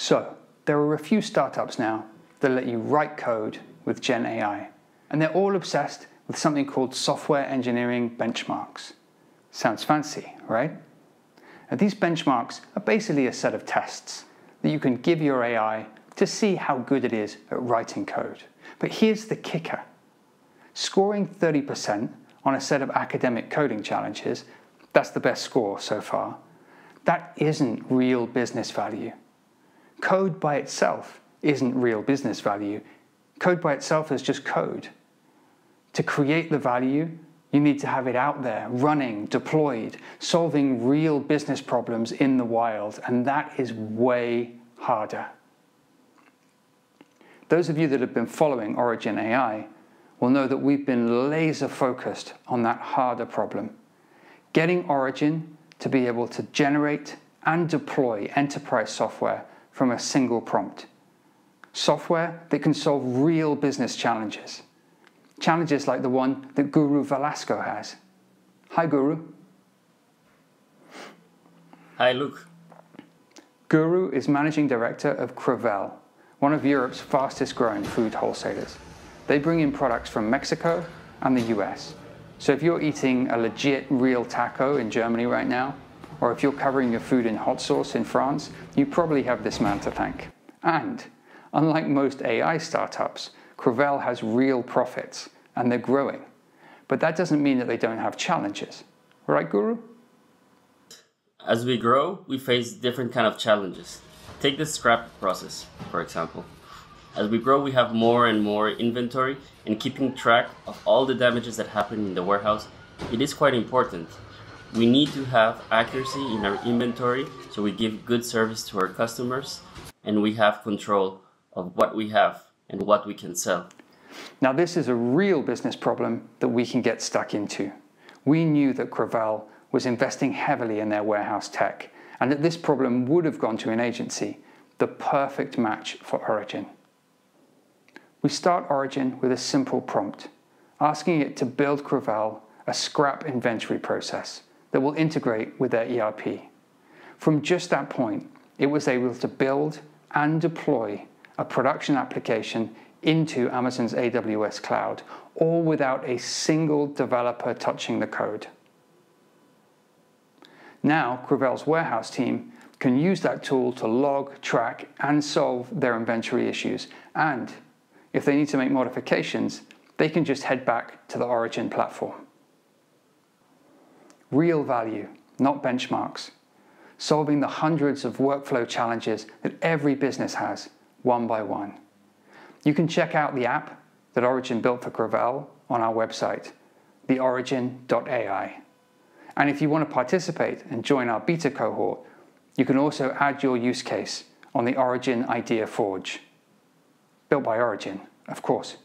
So, there are a few startups now that let you write code with Gen AI, and they're all obsessed with something called software engineering benchmarks. Sounds fancy, right? Now, these benchmarks are basically a set of tests that you can give your AI to see how good it is at writing code. But here's the kicker scoring 30% on a set of academic coding challenges, that's the best score so far, that isn't real business value. Code by itself isn't real business value. Code by itself is just code. To create the value, you need to have it out there, running, deployed, solving real business problems in the wild, and that is way harder. Those of you that have been following Origin AI will know that we've been laser focused on that harder problem. Getting Origin to be able to generate and deploy enterprise software from a single prompt. Software that can solve real business challenges. Challenges like the one that Guru Velasco has. Hi, Guru. Hi, Luke. Guru is managing director of Crevel, one of Europe's fastest growing food wholesalers. They bring in products from Mexico and the US. So if you're eating a legit real taco in Germany right now, or if you're covering your food in hot sauce in France, you probably have this man to thank. And unlike most AI startups, Crevel has real profits and they're growing. But that doesn't mean that they don't have challenges. Right, Guru? As we grow, we face different kind of challenges. Take the scrap process, for example. As we grow, we have more and more inventory, and keeping track of all the damages that happen in the warehouse, it is quite important. We need to have accuracy in our inventory so we give good service to our customers and we have control of what we have and what we can sell. Now, this is a real business problem that we can get stuck into. We knew that Crevel was investing heavily in their warehouse tech, and that this problem would have gone to an agency, the perfect match for Origin. We start Origin with a simple prompt, asking it to build Crevel a scrap inventory process that will integrate with their ERP. From just that point, it was able to build and deploy a production application into Amazon's AWS cloud, all without a single developer touching the code. Now, Crevel's warehouse team can use that tool to log, track, and solve their inventory issues. And if they need to make modifications, they can just head back to the Origin platform. Real value, not benchmarks. Solving the hundreds of workflow challenges that every business has, one by one. You can check out the app that Origin built for Crevel on our website, theorigin.ai. And if you want to participate and join our beta cohort, you can also add your use case on the Origin Idea Forge. Built by Origin, of course.